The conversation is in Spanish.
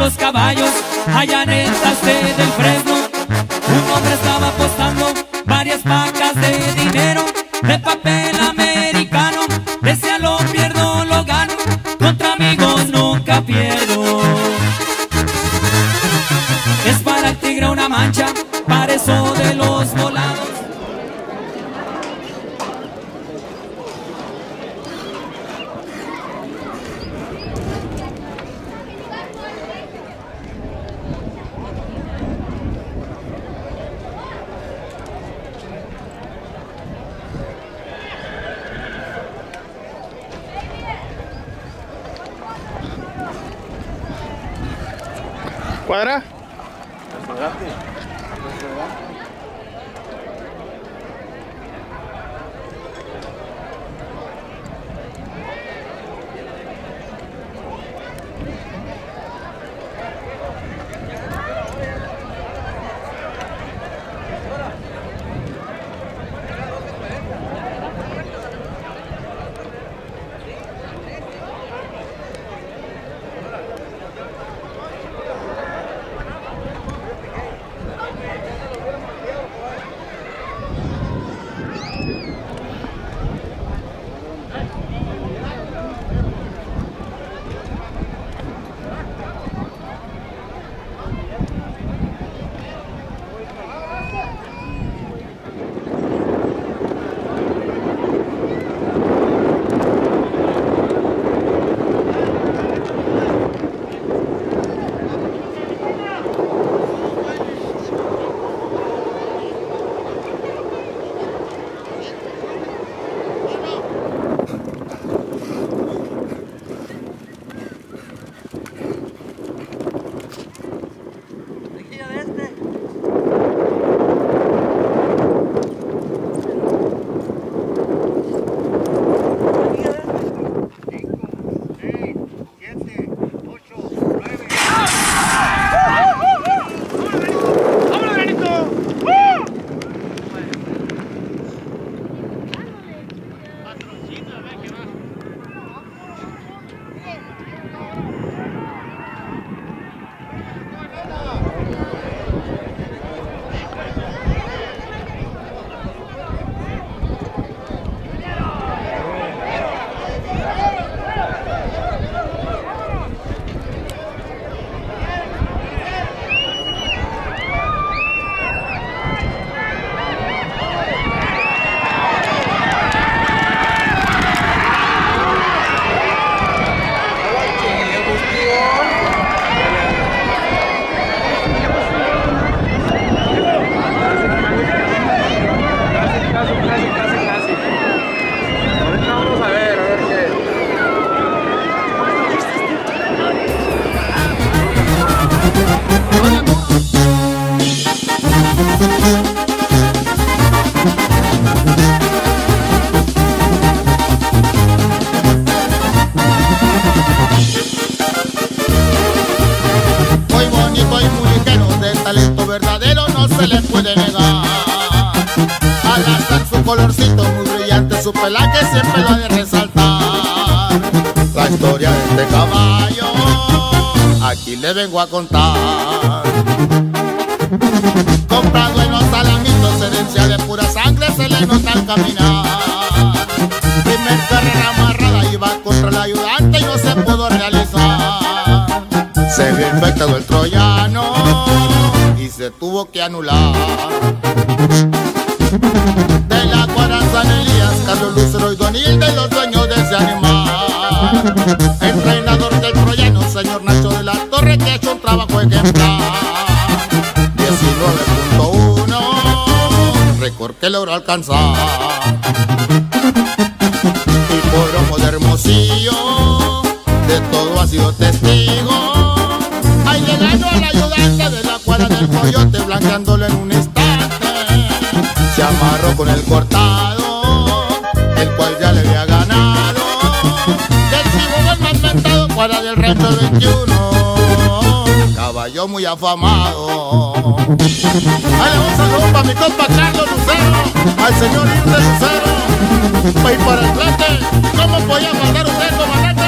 los caballos, allá en el traste del fresno. Un hombre estaba apostando varias pacas de dinero, de papel americano. Decía lo pierdo, lo gano, contra amigos nunca pierdo. Es para el tigre una mancha, para eso de los volados. ¿Cuadra? Puede negar. Azar su colorcito muy brillante, su pelaje siempre lo ha de resaltar. La historia de este caballo, aquí le vengo a contar. Comprado en los alamitos, herencia de pura sangre, se le nota al caminar. Primer carrera amarrada, iba contra el ayudante y no se pudo realizar. Se infectado el troyano tuvo que anular. De la cuadra San Elías, Carlos Lucero y Donil de los dueños de ese animal. Entrenador del troyano, señor Nacho de la Torre, que ha hecho un trabajo ejemplar. 19.1, récord que logró alcanzar. Hipódromo de Hermosillo, de todo ha sido testigo. Coyote, blanqueándolo en un instante. Se amarró con el cortado, el cual ya le había ganado. Segundo el más mentado, cuadra del reto 21. Caballo muy afamado. Ahí le un saludo para mi compa Carlos Lucero, al señor Inde Lucero. Y para el plate, ¿cómo podía mandar usted, comandante?